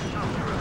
Stop.